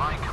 My